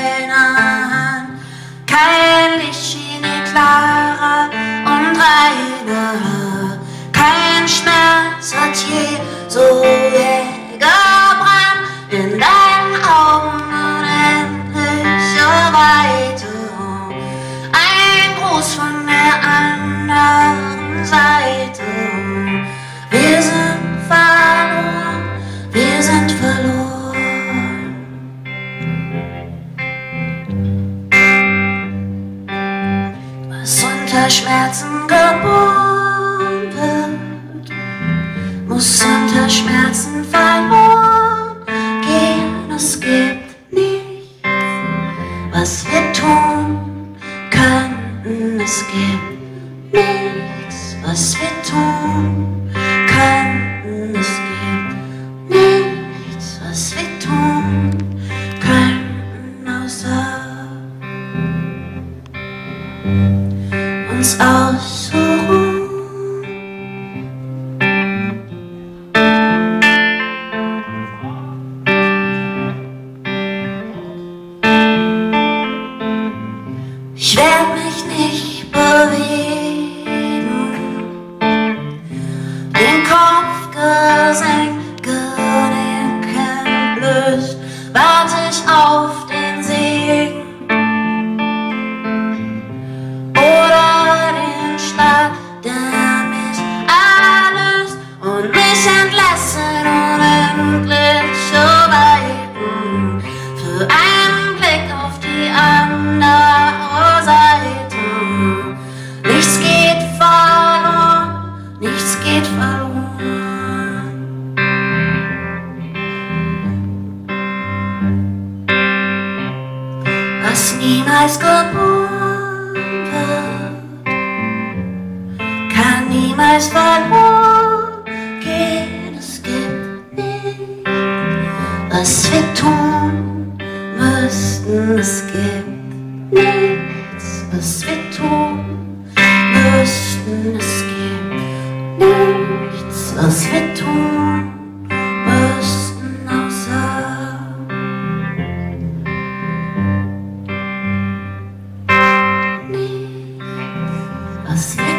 when I Schmerzen geboren wird, muss unter Schmerzen verloren gehen. Es gibt nichts, was wir tun könnten. Es gibt nichts, was wir tun könnten. Es uns ausruhen. Ich werde mich nicht bewegen, den Kopf gesenkt, Gedenken blöd, warte ich auf was niemals geboren wird, kann niemals verloren gehen. Es gibt nichts, was wir tun müssten. Es gibt nichts, was wir tun müssten. Es gibt nichts, was wir tun. I'll.